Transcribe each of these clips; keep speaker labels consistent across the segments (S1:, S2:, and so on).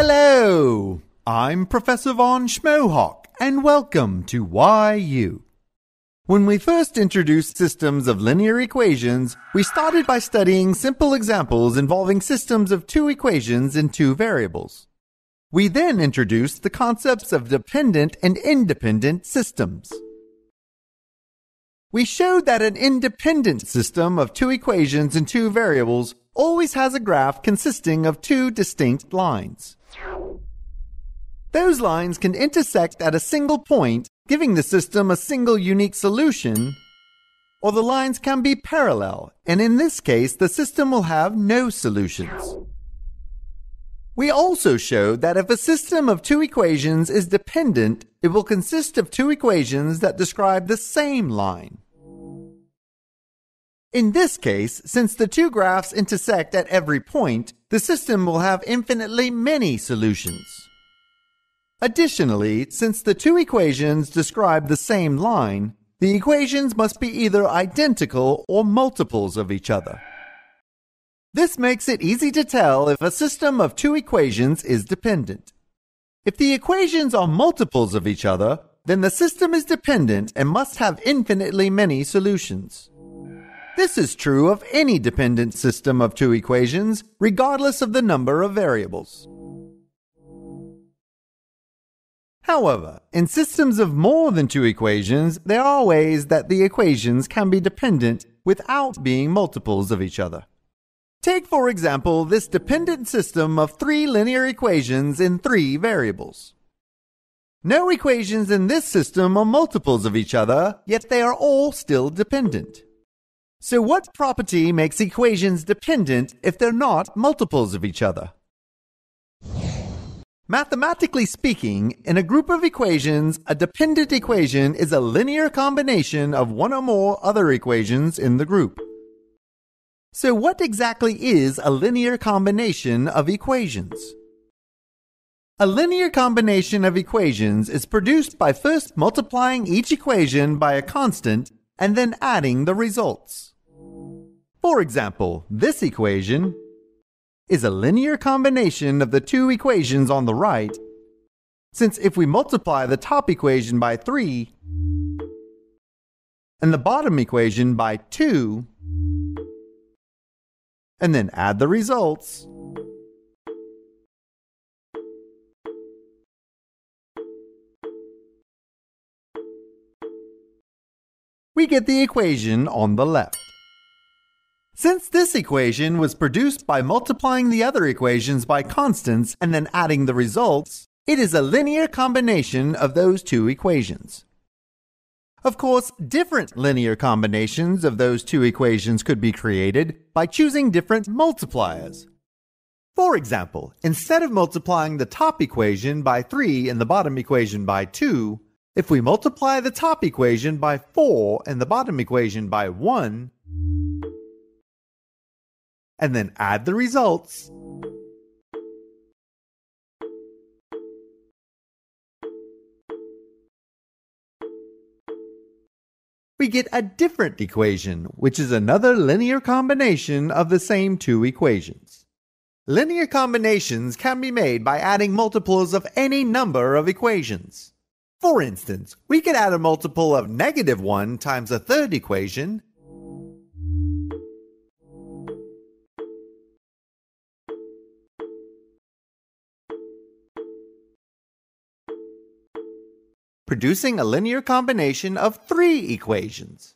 S1: Hello, I'm Professor Von Schmohawk, and welcome to You. When we first introduced systems of linear equations, we started by studying simple examples involving systems of two equations in two variables. We then introduced the concepts of dependent and independent systems. We showed that an independent system of two equations in two variables always has a graph consisting of two distinct lines. Those lines can intersect at a single point, giving the system a single unique solution, or the lines can be parallel, and in this case, the system will have no solutions. We also showed that if a system of two equations is dependent, it will consist of two equations that describe the same line. In this case, since the two graphs intersect at every point, the system will have infinitely many solutions. Additionally, since the two equations describe the same line, the equations must be either identical or multiples of each other. This makes it easy to tell if a system of two equations is dependent. If the equations are multiples of each other, then the system is dependent and must have infinitely many solutions. This is true of any dependent system of two equations, regardless of the number of variables. However, in systems of more than two equations, there are ways that the equations can be dependent without being multiples of each other. Take, for example, this dependent system of three linear equations in three variables. No equations in this system are multiples of each other, yet they are all still dependent. So what property makes equations dependent if they're not multiples of each other? Mathematically speaking, in a group of equations, a dependent equation is a linear combination of one or more other equations in the group. So what exactly is a linear combination of equations? A linear combination of equations is produced by first multiplying each equation by a constant and then adding the results. For example, this equation is a linear combination of the two equations on the right, since if we multiply the top equation by 3 and the bottom equation by 2, and then add the results, get the equation on the left. Since this equation was produced by multiplying the other equations by constants and then adding the results, it is a linear combination of those two equations. Of course, different linear combinations of those two equations could be created by choosing different multipliers. For example, instead of multiplying the top equation by 3 and the bottom equation by 2, if we multiply the top equation by 4 and the bottom equation by 1, and then add the results, we get a different equation, which is another linear combination of the same two equations. Linear combinations can be made by adding multiples of any number of equations. For instance, we could add a multiple of negative 1 times a third equation producing a linear combination of three equations.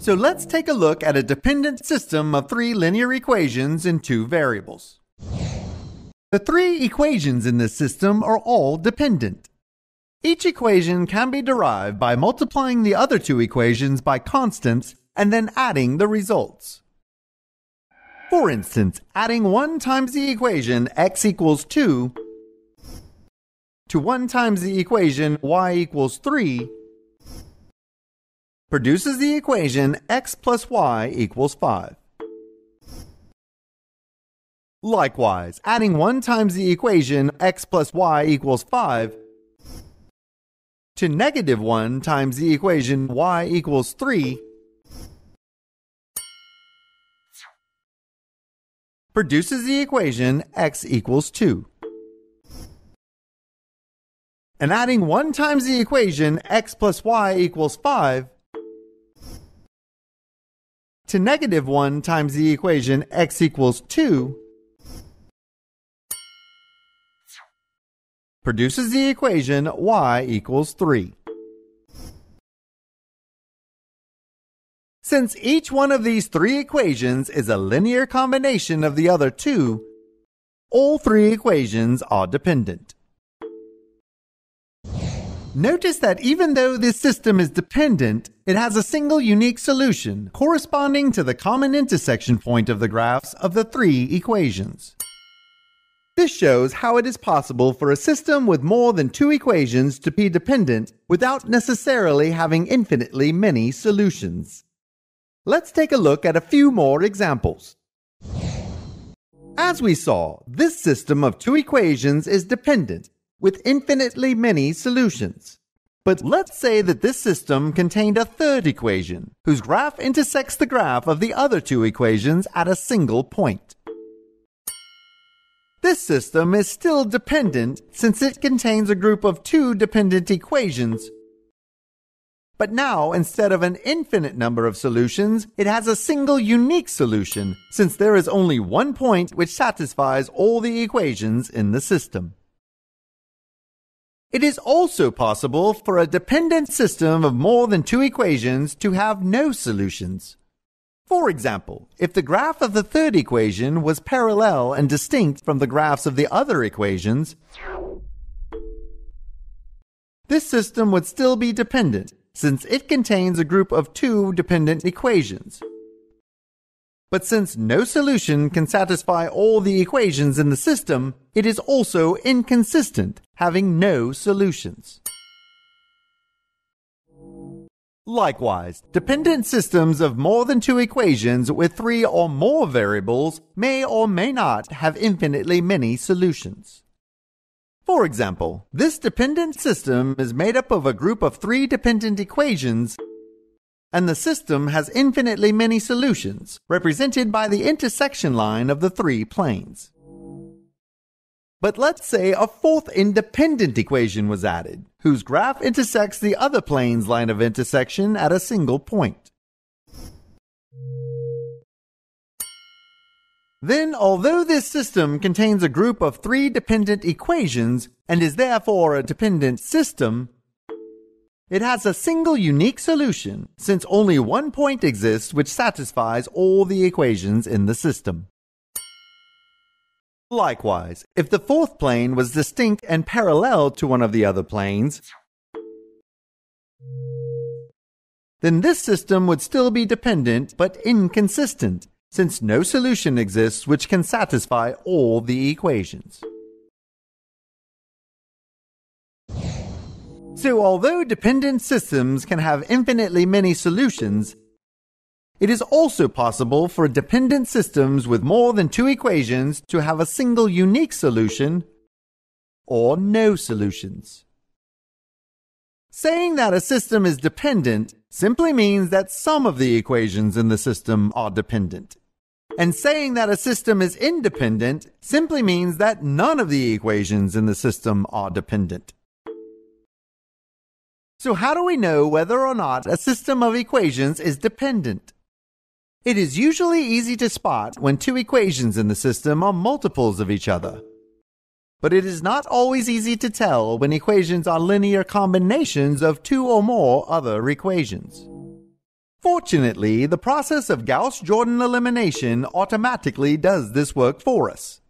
S1: So let's take a look at a dependent system of three linear equations in two variables. The three equations in this system are all dependent. Each equation can be derived by multiplying the other two equations by constants and then adding the results. For instance, adding 1 times the equation x equals 2 to 1 times the equation y equals 3 produces the equation x plus y equals 5. Likewise, adding 1 times the equation x plus y equals 5 to negative 1 times the equation y equals 3 produces the equation x equals 2. And adding 1 times the equation x plus y equals 5 to negative 1 times the equation x equals 2 produces the equation y equals 3. Since each one of these three equations is a linear combination of the other two, all three equations are dependent. Notice that even though this system is dependent, it has a single unique solution corresponding to the common intersection point of the graphs of the three equations. This shows how it is possible for a system with more than two equations to be dependent without necessarily having infinitely many solutions. Let's take a look at a few more examples. As we saw, this system of two equations is dependent with infinitely many solutions. But let's say that this system contained a third equation, whose graph intersects the graph of the other two equations at a single point. This system is still dependent since it contains a group of two dependent equations. But now, instead of an infinite number of solutions, it has a single unique solution, since there is only one point which satisfies all the equations in the system. It is also possible for a dependent system of more than two equations to have no solutions. For example, if the graph of the third equation was parallel and distinct from the graphs of the other equations, this system would still be dependent since it contains a group of two dependent equations. But since no solution can satisfy all the equations in the system, it is also inconsistent, having no solutions. Likewise, dependent systems of more than two equations with three or more variables may or may not have infinitely many solutions. For example, this dependent system is made up of a group of three dependent equations, and the system has infinitely many solutions, represented by the intersection line of the three planes. But let's say a fourth independent equation was added, whose graph intersects the other plane's line of intersection at a single point. Then, although this system contains a group of three dependent equations and is therefore a dependent system, it has a single unique solution since only one point exists which satisfies all the equations in the system. Likewise, if the fourth plane was distinct and parallel to one of the other planes, then this system would still be dependent but inconsistent, since no solution exists which can satisfy all the equations. So although dependent systems can have infinitely many solutions, it is also possible for dependent systems with more than two equations to have a single unique solution or no solutions. Saying that a system is dependent simply means that some of the equations in the system are dependent. And saying that a system is independent simply means that none of the equations in the system are dependent. So how do we know whether or not a system of equations is dependent? It is usually easy to spot when two equations in the system are multiples of each other. But it is not always easy to tell when equations are linear combinations of two or more other equations. Fortunately, the process of Gauss-Jordan elimination automatically does this work for us.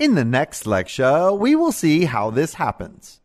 S1: In the next lecture, we will see how this happens.